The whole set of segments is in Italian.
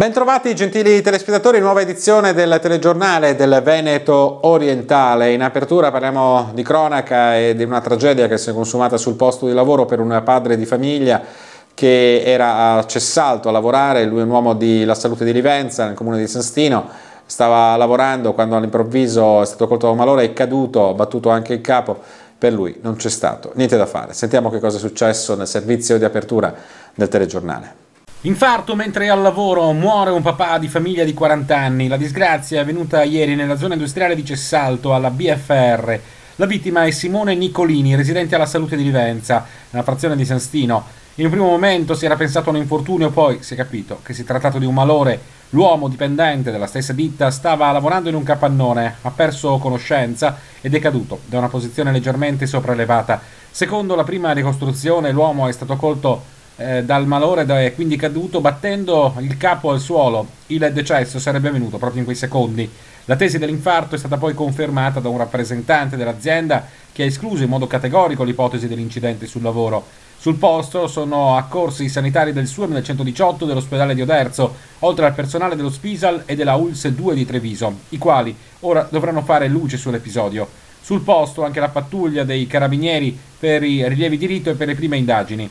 Bentrovati gentili telespettatori, nuova edizione del telegiornale del Veneto orientale. In apertura parliamo di cronaca e di una tragedia che si è consumata sul posto di lavoro per un padre di famiglia che era a Cessalto a lavorare, lui è un uomo della salute di Livenza nel comune di San Stino, stava lavorando quando all'improvviso è stato colto da un malore, è caduto, battuto anche il capo, per lui non c'è stato niente da fare. Sentiamo che cosa è successo nel servizio di apertura del telegiornale. Infarto mentre è al lavoro, muore un papà di famiglia di 40 anni. La disgrazia è avvenuta ieri nella zona industriale di Cessalto, alla BFR. La vittima è Simone Nicolini, residente alla Salute di Livenza, nella frazione di San Stino. In un primo momento si era pensato a un infortunio, poi si è capito che si è trattato di un malore. L'uomo dipendente della stessa ditta stava lavorando in un capannone, ha perso conoscenza ed è caduto da una posizione leggermente sopraelevata. Secondo la prima ricostruzione, l'uomo è stato colto eh, dal malore è quindi caduto battendo il capo al suolo. Il decesso sarebbe avvenuto proprio in quei secondi. La tesi dell'infarto è stata poi confermata da un rappresentante dell'azienda che ha escluso in modo categorico l'ipotesi dell'incidente sul lavoro. Sul posto sono accorsi i sanitari del SUEM del 118 dell'ospedale di Oderzo, oltre al personale dello Spisal e della ULS 2 di Treviso, i quali ora dovranno fare luce sull'episodio. Sul posto anche la pattuglia dei carabinieri per i rilievi di rito e per le prime indagini.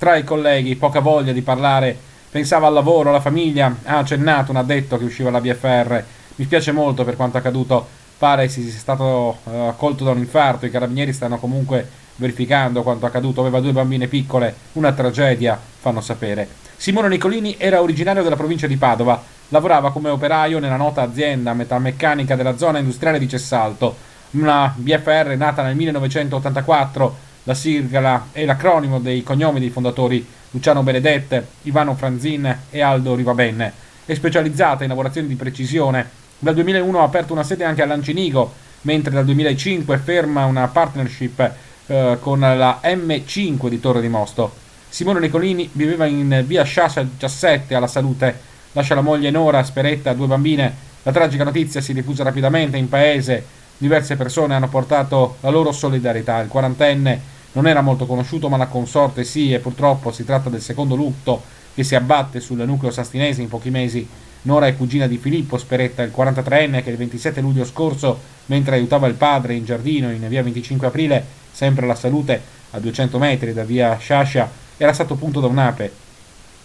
Tra i colleghi, poca voglia di parlare, pensava al lavoro, alla famiglia, ha accennato un addetto che usciva alla BFR. Mi spiace molto per quanto accaduto, pare sia stato uh, colto da un infarto, i carabinieri stanno comunque verificando quanto accaduto, aveva due bambine piccole, una tragedia, fanno sapere. Simone Nicolini era originario della provincia di Padova, lavorava come operaio nella nota azienda metalmeccanica della zona industriale di Cessalto, una BFR nata nel 1984 la sigla è l'acronimo dei cognomi dei fondatori Luciano Benedette, Ivano Franzin e Aldo Rivabenne. È specializzata in lavorazioni di precisione. Dal 2001 ha aperto una sede anche a Lancinigo, mentre dal 2005 ferma una partnership eh, con la M5 di Torre di Mosto. Simone Nicolini viveva in via Sciascia 17 alla Salute. Lascia la moglie Nora, Speretta, due bambine. La tragica notizia si diffuse rapidamente in paese Diverse persone hanno portato la loro solidarietà. Il quarantenne non era molto conosciuto, ma la consorte sì, e purtroppo si tratta del secondo lutto che si abbatte sul nucleo sastinese in pochi mesi. Nora è cugina di Filippo Speretta, il 43enne che il 27 luglio scorso, mentre aiutava il padre in giardino in via 25 aprile, sempre alla salute, a 200 metri da via Sciascia, era stato punto da un'ape.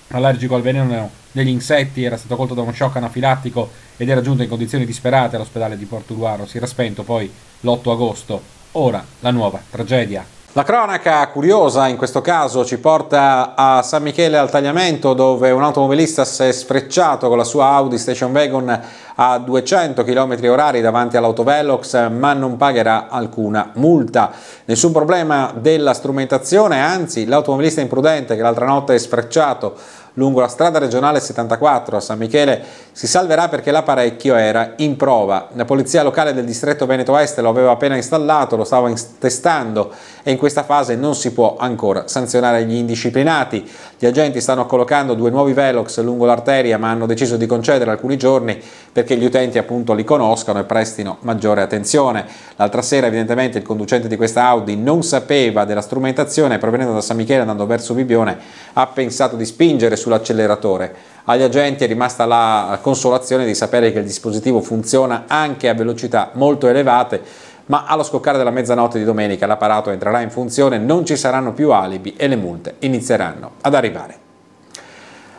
Allergico al veleno degli insetti, era stato colto da uno shock anafilattico ed era giunto in condizioni disperate all'ospedale di Portuluaro. Si era spento poi l'8 agosto. Ora la nuova tragedia. La cronaca curiosa in questo caso ci porta a San Michele al Tagliamento dove un automobilista si è sfrecciato con la sua Audi Station Wagon a 200 km orari davanti all'autovelox ma non pagherà alcuna multa. Nessun problema della strumentazione, anzi l'automobilista imprudente che l'altra notte è sfrecciato lungo la strada regionale 74 a San Michele si salverà perché l'apparecchio era in prova. La polizia locale del distretto Veneto Est lo aveva appena installato, lo stava testando e in questa fase non si può ancora sanzionare gli indisciplinati. Gli agenti stanno collocando due nuovi Velox lungo l'arteria ma hanno deciso di concedere alcuni giorni perché gli utenti appunto li conoscano e prestino maggiore attenzione. L'altra sera evidentemente il conducente di questa Audi non sapeva della strumentazione provenendo da San Michele andando verso Bibione ha pensato di spingere sull'acceleratore. Agli agenti è rimasta la consolazione di sapere che il dispositivo funziona anche a velocità molto elevate, ma allo scoccare della mezzanotte di domenica l'apparato entrerà in funzione, non ci saranno più alibi e le multe inizieranno ad arrivare.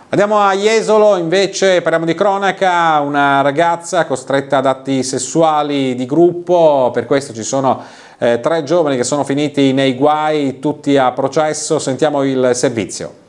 Andiamo a Jesolo, invece parliamo di cronaca, una ragazza costretta ad atti sessuali di gruppo, per questo ci sono eh, tre giovani che sono finiti nei guai, tutti a processo, sentiamo il servizio.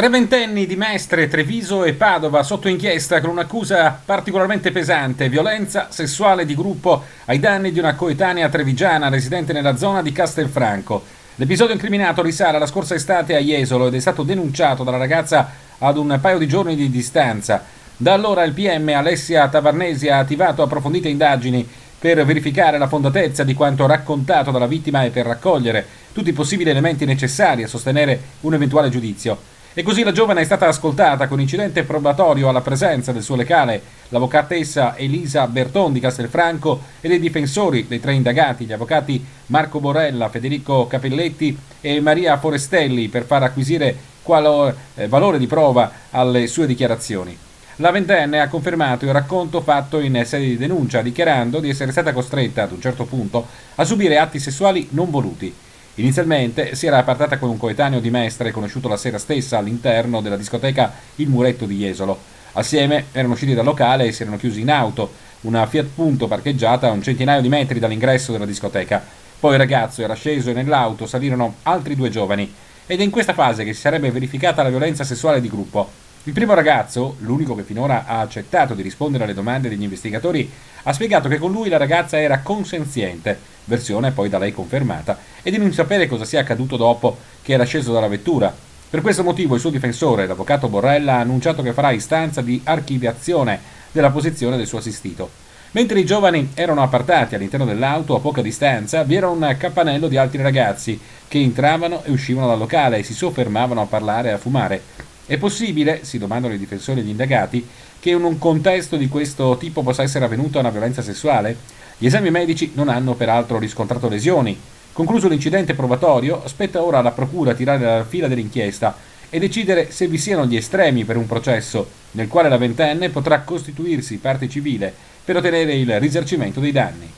Tre ventenni di Mestre, Treviso e Padova sotto inchiesta con un'accusa particolarmente pesante, violenza sessuale di gruppo ai danni di una coetanea trevigiana residente nella zona di Castelfranco. L'episodio incriminato risale alla scorsa estate a Jesolo ed è stato denunciato dalla ragazza ad un paio di giorni di distanza. Da allora il PM Alessia Tavarnesi ha attivato approfondite indagini per verificare la fondatezza di quanto raccontato dalla vittima e per raccogliere tutti i possibili elementi necessari a sostenere un eventuale giudizio. E così la giovane è stata ascoltata con incidente probatorio alla presenza del suo legale, l'avvocatessa Elisa Berton di Castelfranco e dei difensori dei tre indagati, gli avvocati Marco Borella, Federico Capelletti e Maria Forestelli, per far acquisire quale eh, valore di prova alle sue dichiarazioni. La ventenne ha confermato il racconto fatto in sede di denuncia, dichiarando di essere stata costretta ad un certo punto a subire atti sessuali non voluti. Inizialmente si era appartata con un coetaneo di Mestre conosciuto la sera stessa all'interno della discoteca Il Muretto di Jesolo. Assieme erano usciti dal locale e si erano chiusi in auto, una Fiat Punto parcheggiata a un centinaio di metri dall'ingresso della discoteca. Poi il ragazzo era sceso e nell'auto salirono altri due giovani. Ed è in questa fase che si sarebbe verificata la violenza sessuale di gruppo. Il primo ragazzo, l'unico che finora ha accettato di rispondere alle domande degli investigatori, ha spiegato che con lui la ragazza era consenziente, versione poi da lei confermata, e di non sapere cosa sia accaduto dopo che era sceso dalla vettura. Per questo motivo il suo difensore, l'avvocato Borrella, ha annunciato che farà istanza di archiviazione della posizione del suo assistito. Mentre i giovani erano appartati all'interno dell'auto a poca distanza, vi era un campanello di altri ragazzi che entravano e uscivano dal locale e si soffermavano a parlare e a fumare. È possibile, si domandano i difensori e gli indagati, che in un contesto di questo tipo possa essere avvenuta una violenza sessuale? Gli esami medici non hanno peraltro riscontrato lesioni. Concluso l'incidente provatorio, spetta ora alla Procura tirare la fila dell'inchiesta e decidere se vi siano gli estremi per un processo nel quale la ventenne potrà costituirsi parte civile per ottenere il risarcimento dei danni.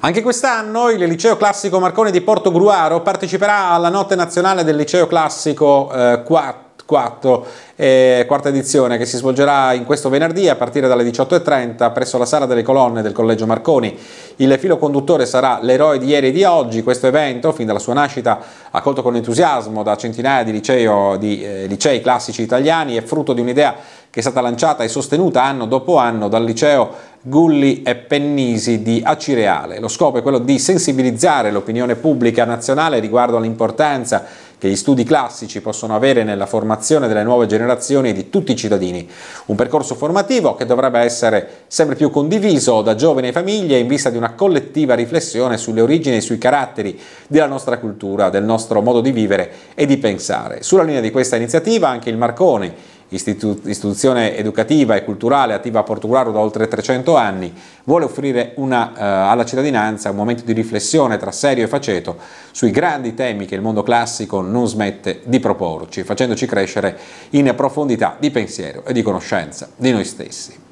Anche quest'anno il Liceo Classico Marconi di Porto Gruaro parteciperà alla Notte Nazionale del Liceo Classico eh, 4 4, eh, quarta edizione che si svolgerà in questo venerdì a partire dalle 18.30 presso la Sala delle Colonne del Collegio Marconi. Il filo conduttore sarà l'eroe di ieri e di oggi. Questo evento, fin dalla sua nascita, accolto con entusiasmo da centinaia di, liceo, di eh, licei classici italiani, è frutto di un'idea che è stata lanciata e sostenuta anno dopo anno dal liceo Gulli e Pennisi di Acireale. Lo scopo è quello di sensibilizzare l'opinione pubblica nazionale riguardo all'importanza che gli studi classici possono avere nella formazione delle nuove generazioni di tutti i cittadini. Un percorso formativo che dovrebbe essere sempre più condiviso da giovani e famiglie in vista di una collettiva riflessione sulle origini e sui caratteri della nostra cultura, del nostro modo di vivere e di pensare. Sulla linea di questa iniziativa anche il Marconi istitu- istituzione educativa e culturale attiva a Portogallo da oltre 300 anni, vuole offrire una, eh, alla cittadinanza un momento di riflessione tra serio e faceto sui grandi temi che il mondo classico non smette di proporci, facendoci crescere in profondità di pensiero e di conoscenza di noi stessi.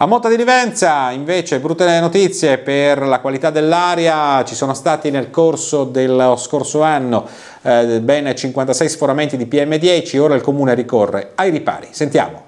A Motta di Livenza invece brutte notizie per la qualità dell'aria, ci sono stati nel corso dello scorso anno eh, ben 56 sforamenti di PM10, ora il comune ricorre ai ripari. Sentiamo.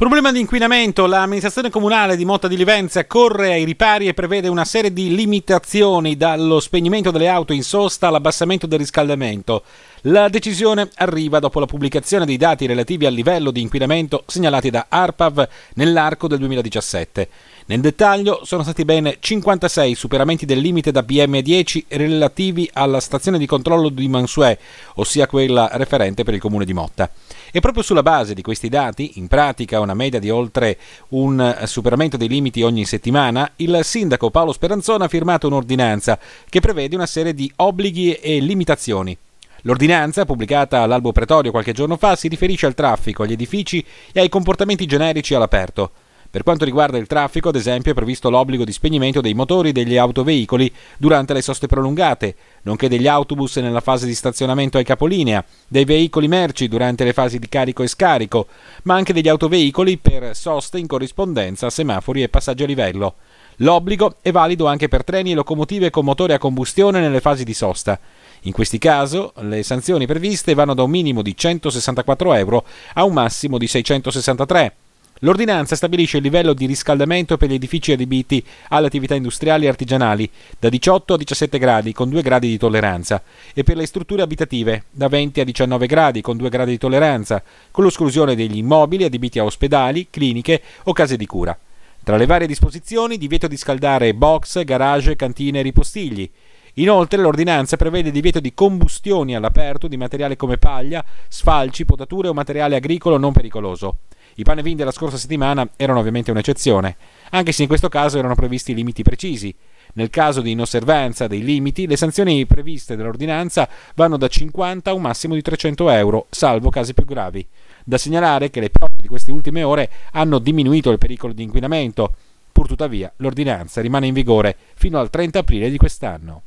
Problema di inquinamento. L'amministrazione comunale di Motta di Livenza corre ai ripari e prevede una serie di limitazioni dallo spegnimento delle auto in sosta all'abbassamento del riscaldamento. La decisione arriva dopo la pubblicazione dei dati relativi al livello di inquinamento segnalati da ARPAV nell'arco del 2017. Nel dettaglio sono stati ben 56 superamenti del limite da PM10 relativi alla stazione di controllo di Mansuè, ossia quella referente per il comune di Motta. E proprio sulla base di questi dati, in pratica una media di oltre un superamento dei limiti ogni settimana, il sindaco Paolo Speranzona ha firmato un'ordinanza che prevede una serie di obblighi e limitazioni. L'ordinanza, pubblicata all'Albo Pretorio qualche giorno fa, si riferisce al traffico, agli edifici e ai comportamenti generici all'aperto. Per quanto riguarda il traffico, ad esempio, è previsto l'obbligo di spegnimento dei motori degli autoveicoli durante le soste prolungate, nonché degli autobus nella fase di stazionamento ai capolinea, dei veicoli merci durante le fasi di carico e scarico, ma anche degli autoveicoli per soste in corrispondenza a semafori e passaggio a livello. L'obbligo è valido anche per treni e locomotive con motore a combustione nelle fasi di sosta. In questi casi le sanzioni previste vanno da un minimo di 164 euro a un massimo di 663 L'ordinanza stabilisce il livello di riscaldamento per gli edifici adibiti alle attività industriali e artigianali da 18 a 17 gradi con 2 gradi di tolleranza e per le strutture abitative da 20 a 19 gradi con 2 gradi di tolleranza, con l'esclusione degli immobili adibiti a ospedali, cliniche o case di cura. Tra le varie disposizioni, divieto di scaldare box, garage, cantine e ripostigli. Inoltre l'ordinanza prevede divieto di combustioni all'aperto di materiale come paglia, sfalci, potature o materiale agricolo non pericoloso. I pane vin della scorsa settimana erano ovviamente un'eccezione, anche se in questo caso erano previsti limiti precisi. Nel caso di inosservanza dei limiti, le sanzioni previste dall'ordinanza vanno da 50 a un massimo di 300 euro, salvo casi più gravi. Da segnalare che le piogge di queste ultime ore hanno diminuito il pericolo di inquinamento. Purtuttavia, l'ordinanza rimane in vigore fino al 30 aprile di quest'anno.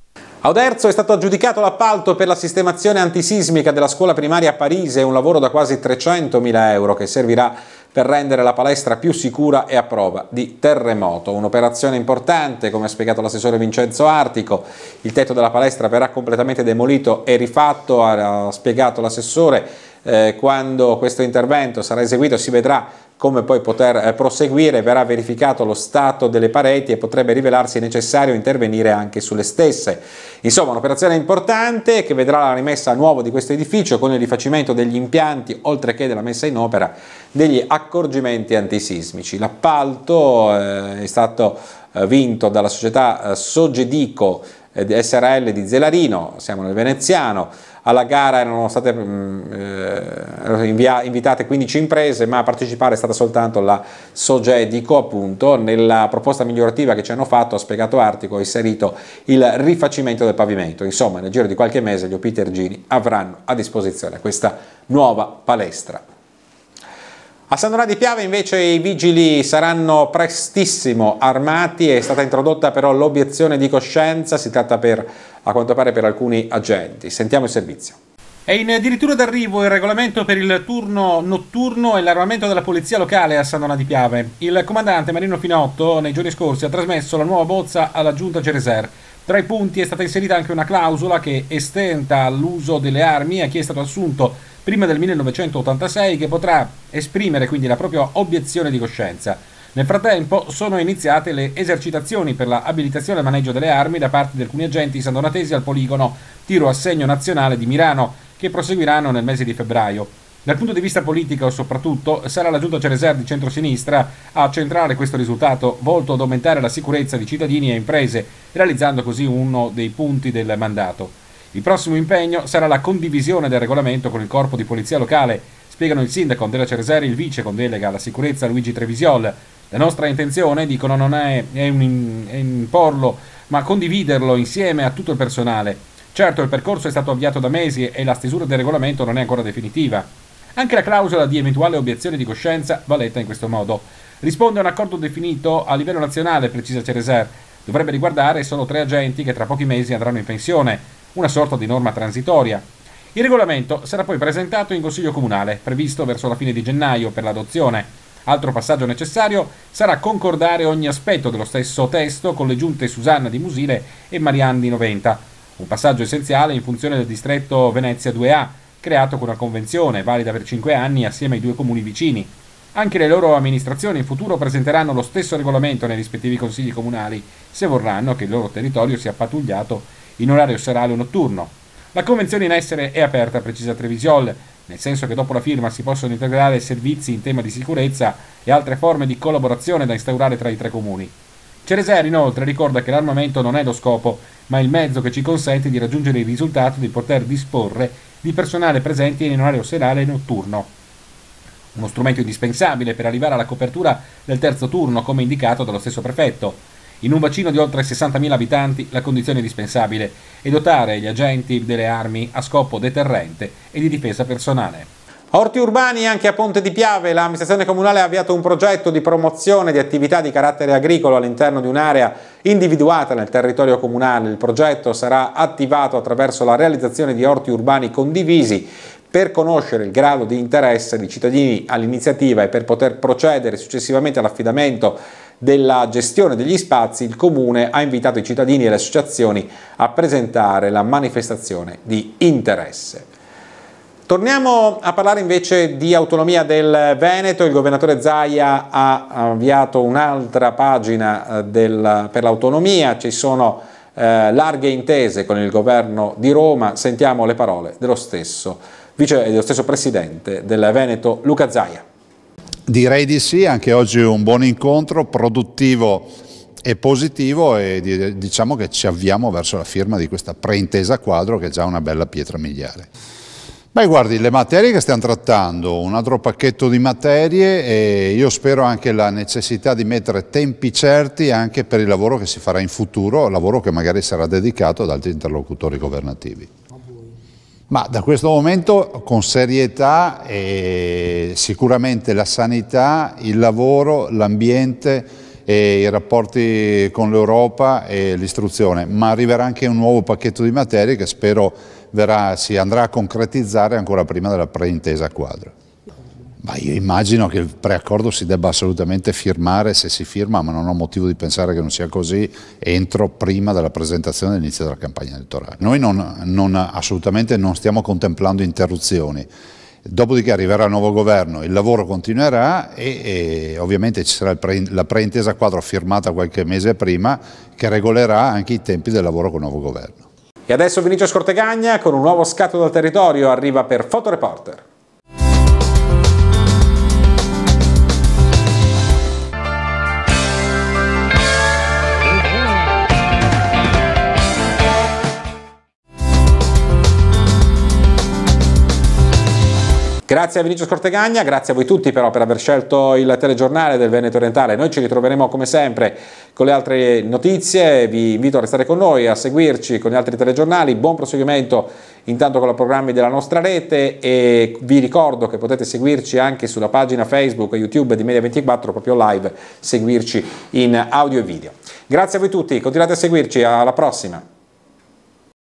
A Oderzo è stato aggiudicato l'appalto per la sistemazione antisismica della scuola primaria a Parise, un lavoro da quasi 300.000 euro che servirà per rendere la palestra più sicura e a prova di terremoto. Un'operazione importante, come ha spiegato l'assessore Vincenzo Artico. Il tetto della palestra verrà completamente demolito e rifatto, ha spiegato l'assessore. Eh, quando questo intervento sarà eseguito si vedrà come poi poter eh, proseguire, verrà verificato lo stato delle pareti e potrebbe rivelarsi necessario intervenire anche sulle stesse. Insomma, un'operazione importante che vedrà la rimessa a nuovo di questo edificio con il rifacimento degli impianti, oltre che della messa in opera degli accorgimenti antisismici. L'appalto eh, è stato eh, vinto dalla società Sogedico SRL di Zelarino, siamo nel veneziano, alla gara erano state mm, eh, invitate 15 imprese, ma a partecipare è stata soltanto la Sogedico, appunto. Nella proposta migliorativa che ci hanno fatto, ha spiegato Artico, ha inserito il rifacimento del pavimento. Insomma, nel giro di qualche mese gli Opitergini avranno a disposizione questa nuova palestra. A San Donà di Piave invece i vigili saranno prestissimo armati, è stata introdotta però l'obiezione di coscienza, si tratta per, a quanto pare per alcuni agenti. Sentiamo il servizio. È in addirittura d'arrivo il regolamento per il turno notturno e l'armamento della polizia locale a San Donà di Piave. Il comandante Marino Finotto nei giorni scorsi ha trasmesso la nuova bozza alla giunta Cereser. Tra i punti è stata inserita anche una clausola che estenta l'uso delle armi a chi è stato assunto prima del 1986 che potrà esprimere quindi la propria obiezione di coscienza. Nel frattempo sono iniziate le esercitazioni per l'abilitazione al maneggio delle armi da parte di alcuni agenti sandonatesi al poligono Tiro Assegno Nazionale di Milano, che proseguiranno nel mese di febbraio. Dal punto di vista politico, soprattutto, sarà la giunta Cereser di centrosinistra a centrare questo risultato volto ad aumentare la sicurezza di cittadini e imprese, realizzando così uno dei punti del mandato. Il prossimo impegno sarà la condivisione del regolamento con il corpo di polizia locale, spiegano il sindaco Andrea Cereseri e il vice con delega alla sicurezza Luigi Trevisiol. La nostra intenzione, dicono, non è, è, un, è imporlo, ma condividerlo insieme a tutto il personale. Certo, il percorso è stato avviato da mesi e la stesura del regolamento non è ancora definitiva. Anche la clausola di eventuale obiezione di coscienza va letta in questo modo. Risponde a un accordo definito a livello nazionale, precisa Cereser. Dovrebbe riguardare solo tre agenti che tra pochi mesi andranno in pensione una sorta di norma transitoria. Il regolamento sarà poi presentato in Consiglio Comunale, previsto verso la fine di gennaio per l'adozione. Altro passaggio necessario sarà concordare ogni aspetto dello stesso testo con le giunte Susanna di Musile e Marianne di Noventa. Un passaggio essenziale in funzione del distretto Venezia 2A, creato con una convenzione valida per 5 anni assieme ai due comuni vicini. Anche le loro amministrazioni in futuro presenteranno lo stesso regolamento nei rispettivi consigli comunali, se vorranno che il loro territorio sia pattugliato in orario serale o notturno. La convenzione in essere è aperta, precisa Trevisiol, nel senso che dopo la firma si possono integrare servizi in tema di sicurezza e altre forme di collaborazione da instaurare tra i tre comuni. Cereser inoltre ricorda che l'armamento non è lo scopo, ma il mezzo che ci consente di raggiungere il risultato di poter disporre di personale presente in orario serale e notturno. Uno strumento indispensabile per arrivare alla copertura del terzo turno, come indicato dallo stesso prefetto. In un bacino di oltre 60.000 abitanti la condizione indispensabile è dotare gli agenti delle armi a scopo deterrente e di difesa personale. Orti urbani anche a Ponte di Piave, l'amministrazione comunale ha avviato un progetto di promozione di attività di carattere agricolo all'interno di un'area individuata nel territorio comunale. Il progetto sarà attivato attraverso la realizzazione di orti urbani condivisi per conoscere il grado di interesse dei cittadini all'iniziativa e per poter procedere successivamente all'affidamento della gestione degli spazi, il Comune ha invitato i cittadini e le associazioni a presentare la manifestazione di interesse. Torniamo a parlare invece di autonomia del Veneto, il governatore Zaia ha avviato un'altra pagina eh, del, per l'autonomia, ci sono eh, larghe intese con il governo di Roma, sentiamo le parole dello stesso, vice, dello stesso presidente del Veneto Luca Zaia. Direi di sì, anche oggi un buon incontro, produttivo e positivo e diciamo che ci avviamo verso la firma di questa preintesa quadro che è già una bella pietra miliare. Beh, guardi, le materie che stiamo trattando, un altro pacchetto di materie e io spero anche la necessità di mettere tempi certi anche per il lavoro che si farà in futuro, lavoro che magari sarà dedicato ad altri interlocutori governativi. Ma da questo momento con serietà e sicuramente la sanità, il lavoro, l'ambiente e i rapporti con l'Europa e l'istruzione, ma arriverà anche un nuovo pacchetto di materie che spero verrà, si andrà a concretizzare ancora prima della preintesa quadro. Ma io immagino che il preaccordo si debba assolutamente firmare, se si firma, ma non ho motivo di pensare che non sia così, entro prima della presentazione dell'inizio della campagna elettorale. Noi non, non, assolutamente non stiamo contemplando interruzioni. Dopodiché arriverà il nuovo governo, il lavoro continuerà e, e ovviamente ci sarà pre, la preintesa quadro firmata qualche mese prima che regolerà anche i tempi del lavoro con il nuovo governo. E adesso Vinicio Scortegagna con un nuovo scatto dal territorio arriva per Fotoreporter. Grazie a Vinicio Scortegagna, grazie a voi tutti però per aver scelto il telegiornale del Veneto Orientale. Noi ci ritroveremo come sempre con le altre notizie, vi invito a restare con noi, a seguirci con gli altri telegiornali. Buon proseguimento intanto con i programmi della nostra rete e vi ricordo che potete seguirci anche sulla pagina Facebook e YouTube di Media24 proprio live, seguirci in audio e video. Grazie a voi tutti, continuate a seguirci, alla prossima!